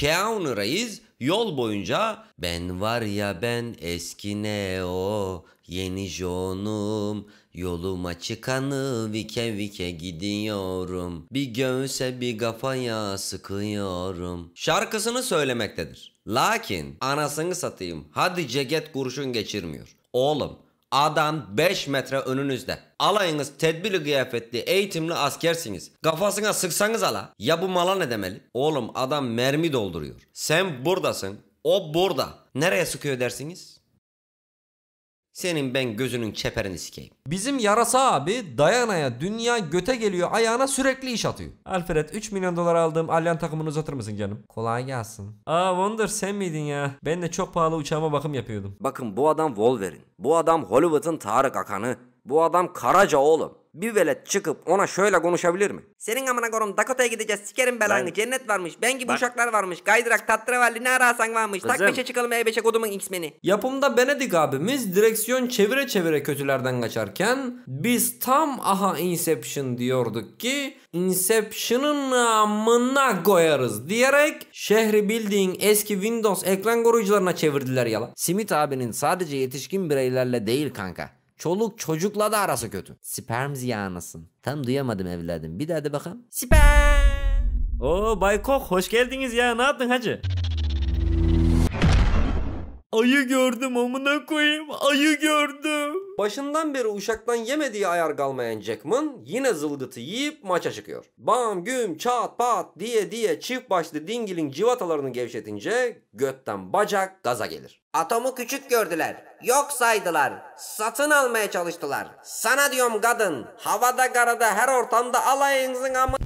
Keanu Reis yol boyunca ben var ya ben eski Neo yeni John'um yoluma çıkanı vike vike gidiyorum bir göğse bir kafaya sıkıyorum şarkısını söylemektedir. Lakin anasını satayım hadi ceket kurşun geçirmiyor. Oğlum Adam 5 metre önünüzde. Alayınız tedbirli kıyafetli, eğitimli askersiniz. Kafasına sıksanız ala. Ya bu mala ne demeli? Oğlum adam mermi dolduruyor. Sen buradasın. O burada. Nereye sıkıyor dersiniz? Senin ben gözünün çeperini sikeyim. Bizim yarasa abi dayanaya dünya göte geliyor ayağına sürekli iş atıyor. Alfred 3 milyon dolar aldığım Alyan takımını uzatır mısın canım? Kolay gelsin. Aa Wonder sen miydin ya? Ben de çok pahalı uçağıma bakım yapıyordum. Bakın bu adam Wolverine. Bu adam Hollywood'un Tarık Akan'ı. Bu adam Karaca oğlum. Bir velet çıkıp ona şöyle konuşabilir mi? Senin amına korum Dakota'ya gideceğiz sikerim belanı cennet varmış ben gibi uşaklar varmış kaydırak tatravalli ne ararsan varmış tak beşe çıkalım E5'e kodumun X-Men'i. Yapımda Benedik abimiz direksiyon çevire çevire kötülerden kaçarken biz tam aha Inception diyorduk ki Inception'ın amına koyarız diyerek şehri bildiğin eski Windows ekran koruyucularına çevirdiler yala. Simit abinin sadece yetişkin bireylerle değil kanka. Çoluk çocukla da arası kötü. Sperm ziyanısın. Tam duyamadım evladım. Bir daha de bakalım. Sperm. Oo Bay Kok hoş geldiniz ya ne yaptın hacı? Ayı gördüm amına koyayım ayı gördüm. Başından beri uşaktan yemediği ayar kalmayan Jackman yine zılgıtı yiyip maça çıkıyor. Bam güm çat pat diye diye çift başlı dingilin civatalarını gevşetince götten bacak gaza gelir. Atomu küçük gördüler. Yok saydılar. Satın almaya çalıştılar. Sana diyorum kadın. Havada karada her ortamda alayınızın ama...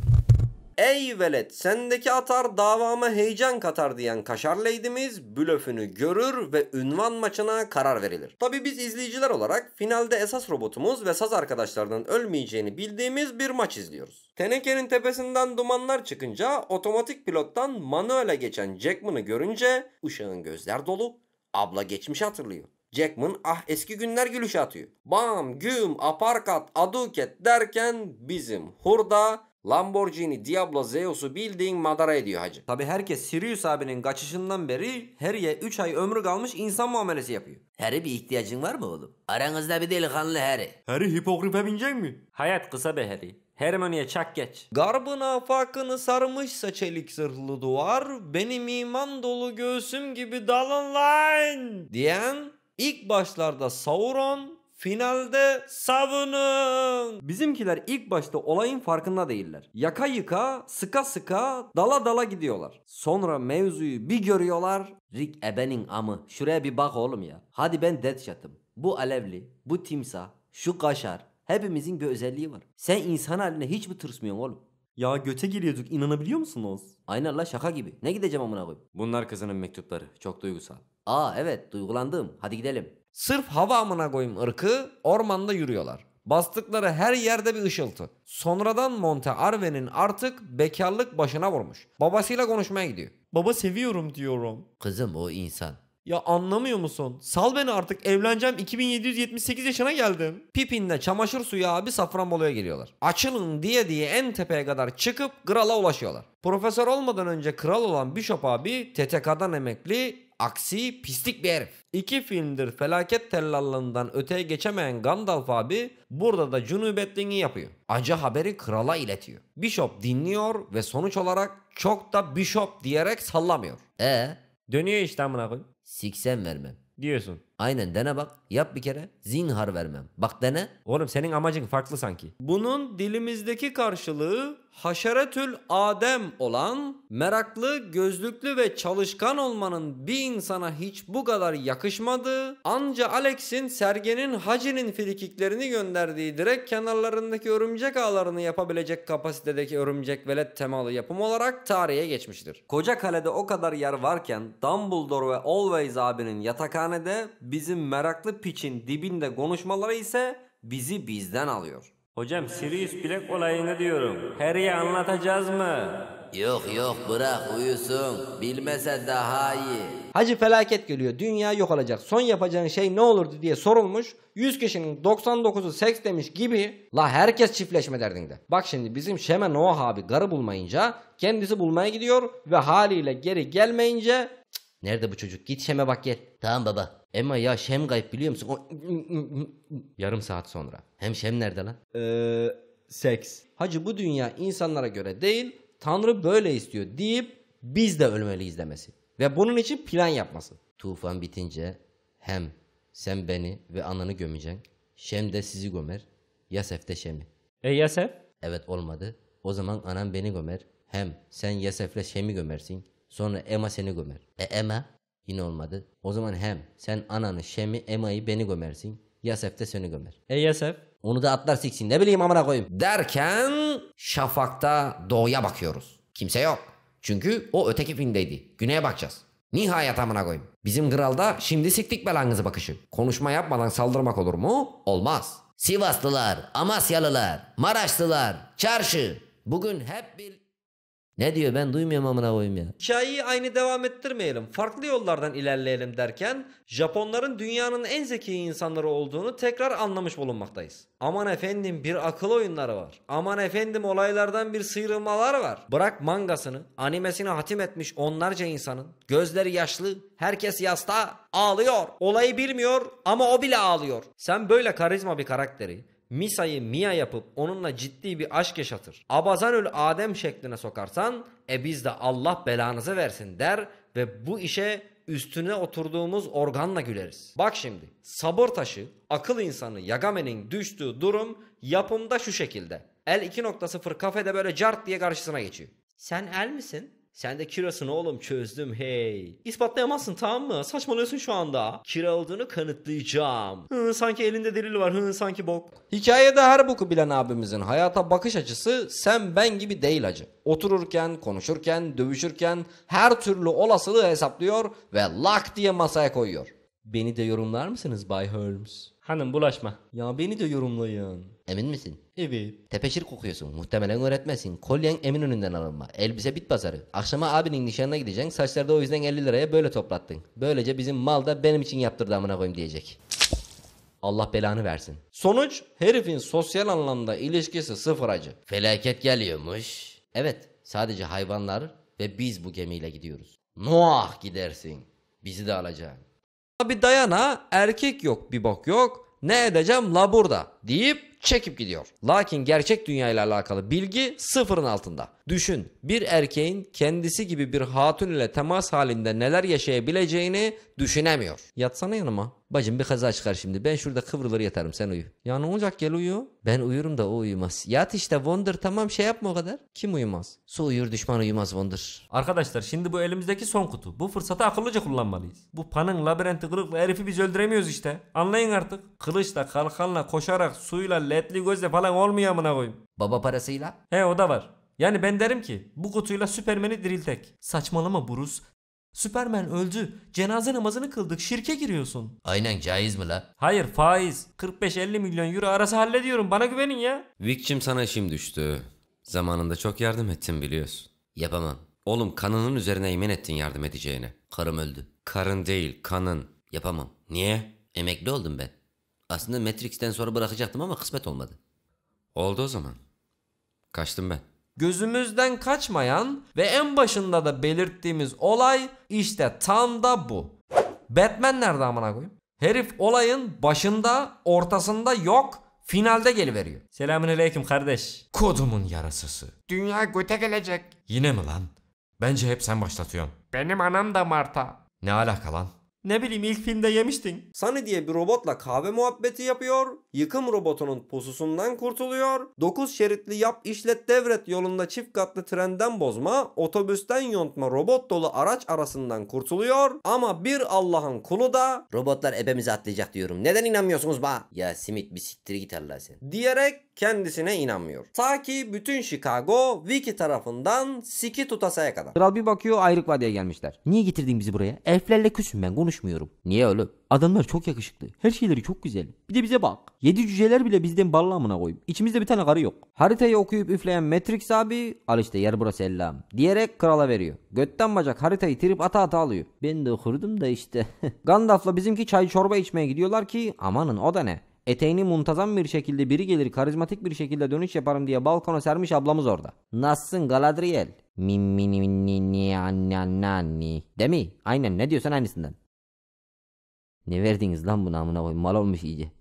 Ey velet sendeki atar davama heyecan katar diyen Kaşar Lady'miz blöfünü görür ve ünvan maçına karar verilir. Tabi biz izleyiciler olarak finalde esas robotumuz ve saz arkadaşlarının ölmeyeceğini bildiğimiz bir maç izliyoruz. Tenekenin tepesinden dumanlar çıkınca otomatik pilottan manuele geçen Jackman'ı görünce ışığın gözler dolu. Abla geçmişi hatırlıyor. Jackman ah eski günler gülüşü atıyor. Bam, güm, aparkat, aduket derken bizim hurda Lamborghini Diablo Zeus'u bildiğin madara ediyor hacı. Tabi herkes Sirius abinin kaçışından beri Harry'e 3 ay ömrü kalmış insan muamelesi yapıyor. Harry bir ihtiyacın var mı oğlum? Aranızda bir delikanlı Harry. Harry hipogrife binecek mi? Hayat kısa be Harry. Hermione'ye çak geç. Garbın afakını sarmışsa çelik zırhlı duvar, benim iman dolu göğsüm gibi dalın lan diyen ilk başlarda Sauron, finalde savunun. Bizimkiler ilk başta olayın farkında değiller. Yaka yıka, sıka sıka, dala dala gidiyorlar. Sonra mevzuyu bir görüyorlar. Rick ebenin amı. Şuraya bir bak oğlum ya. Hadi ben Deadshot'ım. Bu alevli, bu timsah, şu kaşar. Hepimizin bir özelliği var. Sen insan haline hiç mi tırsmıyorsun oğlum? Ya göte giriyorduk inanabiliyor musunuz? Aynen la şaka gibi. Ne gideceğim amına koyayım? Bunlar kızının mektupları. Çok duygusal. Aa evet duygulandım. Hadi gidelim. Sırf hava amına koyayım ırkı ormanda yürüyorlar. Bastıkları her yerde bir ışıltı. Sonradan Monte Arve'nin artık bekarlık başına vurmuş. Babasıyla konuşmaya gidiyor. Baba seviyorum diyorum. Kızım o insan. Ya anlamıyor musun? Sal beni artık evleneceğim 2778 yaşına geldim. Pipin'le çamaşır suyu abi Safranbolu'ya geliyorlar. Açılın diye diye en tepeye kadar çıkıp krala ulaşıyorlar. Profesör olmadan önce kral olan Bishop abi TTK'dan emekli aksi pislik bir herif. İki filmdir felaket tellallığından öteye geçemeyen Gandalf abi burada da cunubetliğini yapıyor. Acı haberi krala iletiyor. Bishop dinliyor ve sonuç olarak çok da Bishop diyerek sallamıyor. E Dönüyor işte amına koyayım. siksen vermem. Diyorsun. Aynen dene bak. Yap bir kere. Zinhar vermem. Bak dene. Oğlum senin amacın farklı sanki. Bunun dilimizdeki karşılığı haşeretül adem olan meraklı, gözlüklü ve çalışkan olmanın bir insana hiç bu kadar yakışmadığı anca Alex'in Sergen'in Hacı'nin frikiklerini gönderdiği direkt kenarlarındaki örümcek ağlarını yapabilecek kapasitedeki örümcek velet temalı yapım olarak tarihe geçmiştir. Koca kalede o kadar yer varken Dumbledore ve Always abinin yatakhanede bizim meraklı piçin dibinde konuşmaları ise bizi bizden alıyor. Hocam Sirius Black olayını diyorum. Harry'e anlatacağız mı? Yok yok bırak uyusun. Bilmese daha iyi. Hacı felaket geliyor. Dünya yok olacak. Son yapacağın şey ne olurdu diye sorulmuş. 100 kişinin 99'u seks demiş gibi. La herkes çiftleşme derdinde. Bak şimdi bizim Şeme Noah abi garı bulmayınca kendisi bulmaya gidiyor ve haliyle geri gelmeyince Cık, Nerede bu çocuk? Git Şem'e bak gel. Tamam baba. Emma ya Şem kayıp biliyor musun? O... Yarım saat sonra. Hem Şem nerede lan? Eee seks. Hacı bu dünya insanlara göre değil Tanrı böyle istiyor deyip biz de ölmeliyiz demesi. Ve bunun için plan yapması. Tufan bitince hem sen beni ve ananı gömeceksin. Şem de sizi gömer. Yasef de Şem'i. E Yasef? Evet olmadı. O zaman anam beni gömer. Hem sen Yasef'le Şem'i gömersin. Sonra Emma seni gömer. E Emma? Yine olmadı. O zaman hem sen ananı Şem'i Emma'yı beni gömersin. Yasef de seni gömer. E Yasef? Onu da atlar siksin ne bileyim amına koyayım. Derken şafakta doğuya bakıyoruz. Kimse yok. Çünkü o öteki filmdeydi. Güneye bakacağız. Nihayet amına koyayım. Bizim kralda şimdi siktik belanızı bakışı. Konuşma yapmadan saldırmak olur mu? Olmaz. Sivaslılar, Amasyalılar, Maraşlılar, çarşı. Bugün hep bir... Ne diyor ben duymuyorum amına koyayım ya. Hikayeyi aynı devam ettirmeyelim. Farklı yollardan ilerleyelim derken Japonların dünyanın en zeki insanları olduğunu tekrar anlamış bulunmaktayız. Aman efendim bir akıl oyunları var. Aman efendim olaylardan bir sıyrılmalar var. Bırak mangasını, animesini hatim etmiş onlarca insanın. Gözleri yaşlı, herkes yasta, ağlıyor. Olayı bilmiyor ama o bile ağlıyor. Sen böyle karizma bir karakteri Misa'yı Mia yapıp onunla ciddi bir aşk yaşatır. Abazanül Adem şekline sokarsan e biz de Allah belanızı versin der ve bu işe üstüne oturduğumuz organla güleriz. Bak şimdi sabır taşı akıl insanı Yagame'nin düştüğü durum yapımda şu şekilde. El 2.0 kafede böyle cart diye karşısına geçiyor. Sen el misin? Sen de kirasını oğlum çözdüm hey. İspatlayamazsın tamam mı? Saçmalıyorsun şu anda. Kira olduğunu kanıtlayacağım. Hı, sanki elinde delil var. Hı, sanki bok. Hikayede her boku bilen abimizin hayata bakış açısı sen ben gibi değil hacı. Otururken, konuşurken, dövüşürken her türlü olasılığı hesaplıyor ve lak diye masaya koyuyor. Beni de yorumlar mısınız Bay Holmes? Hanım bulaşma. Ya beni de yorumlayın. Emin misin? Evet. Tepeşir kokuyorsun. Muhtemelen öğretmensin. Kolyen emin önünden alınma. Elbise bit pazarı. Akşama abinin nişanına gideceksin. Saçları da o yüzden 50 liraya böyle toplattın. Böylece bizim mal da benim için yaptırdı amına koyayım diyecek. Allah belanı versin. Sonuç herifin sosyal anlamda ilişkisi sıfır acı. Felaket geliyormuş. Evet sadece hayvanlar ve biz bu gemiyle gidiyoruz. Noah gidersin. Bizi de alacaksın. Abi dayana erkek yok bir bok yok. Ne edeceğim la burada deyip çekip gidiyor. Lakin gerçek dünya ile alakalı bilgi sıfırın altında. Düşün bir erkeğin kendisi gibi bir hatun ile temas halinde neler yaşayabileceğini düşünemiyor. Yatsana yanıma. Bacım bir kaza çıkar şimdi. Ben şurada kıvrılır yatarım sen uyu. Ya ne olacak gel uyu. Ben uyurum da o uyumaz. Yat işte Wonder tamam şey yapma o kadar. Kim uyumaz? Su uyur düşman uyumaz Wonder. Arkadaşlar şimdi bu elimizdeki son kutu. Bu fırsatı akıllıca kullanmalıyız. Bu panın labirenti kırıklı herifi biz öldüremiyoruz işte. Anlayın artık. Kılıçla, kalkanla, koşarak, suyla, ledli gözle falan olmuyor amına koyayım. Baba parasıyla? He o da var. Yani ben derim ki bu kutuyla Süpermen'i diriltek. Saçmalama Bruce. Süpermen öldü. Cenaze namazını kıldık. Şirke giriyorsun. Aynen caiz mi la? Hayır faiz. 45-50 milyon euro arası hallediyorum. Bana güvenin ya. Vic'cim sana işim düştü. Zamanında çok yardım ettin biliyorsun. Yapamam. Oğlum kanının üzerine yemin ettin yardım edeceğine. Karım öldü. Karın değil kanın. Yapamam. Niye? Emekli oldum ben. Aslında Matrix'ten sonra bırakacaktım ama kısmet olmadı. Oldu o zaman. Kaçtım ben. Gözümüzden kaçmayan ve en başında da belirttiğimiz olay işte tam da bu. Batman nerede amına koyayım? Herif olayın başında, ortasında yok, finalde geliveriyor. Selamünaleyküm kardeş. Kodumun yarasısı. Dünya göte gelecek. Yine mi lan? Bence hep sen başlatıyorsun. Benim anam da Marta. Ne alaka lan? Ne bileyim ilk filmde yemiştin. Sunny diye bir robotla kahve muhabbeti yapıyor. Yıkım robotunun pususundan kurtuluyor. 9 şeritli yap işlet devret yolunda çift katlı trenden bozma, otobüsten yontma robot dolu araç arasından kurtuluyor. Ama bir Allah'ın kulu da robotlar ebemizi atlayacak diyorum. Neden inanmıyorsunuz ba? Ya simit bir siktir git Allah sen. Diyerek kendisine inanmıyor. Ta ki bütün Chicago Wiki tarafından siki tutasaya kadar. Kral bir bakıyor ayrık vadeye gelmişler. Niye getirdin bizi buraya? Elflerle küsüm ben konuşmuyorum. Niye oğlum? Adamlar çok yakışıklı. Her şeyleri çok güzel. Bir de bize bak. Yedi cüceler bile bizden ballı amına koyayım. İçimizde bir tane karı yok. Haritayı okuyup üfleyen Matrix abi al işte yer burası ellam diyerek krala veriyor. Götten bacak haritayı trip ata ata alıyor. Ben de okurdum da işte. Gandalf'la bizimki çay çorba içmeye gidiyorlar ki amanın o da ne? Eteğini muntazam bir şekilde biri gelir karizmatik bir şekilde dönüş yaparım diye balkona sermiş ablamız orada. Nasılsın Galadriel? Mimmini minnini anne anne anne. Değil mi? Aynen ne diyorsan aynısından. Ne verdiniz lan buna amına koyayım mal olmuş iyice.